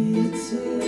It's electrifying.